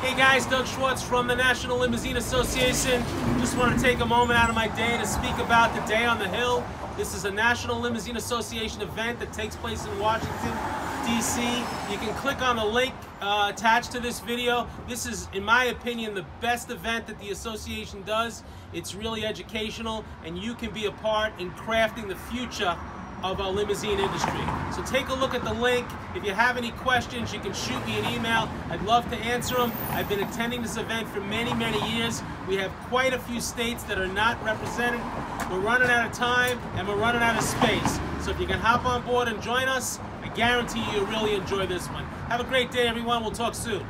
Hey guys, Doug Schwartz from the National Limousine Association. Just want to take a moment out of my day to speak about the Day on the Hill. This is a National Limousine Association event that takes place in Washington, D.C. You can click on the link uh, attached to this video. This is, in my opinion, the best event that the association does. It's really educational, and you can be a part in crafting the future of our limousine industry. So take a look at the link. If you have any questions, you can shoot me an email. I'd love to answer them. I've been attending this event for many, many years. We have quite a few states that are not represented. We're running out of time and we're running out of space. So if you can hop on board and join us, I guarantee you'll really enjoy this one. Have a great day, everyone. We'll talk soon.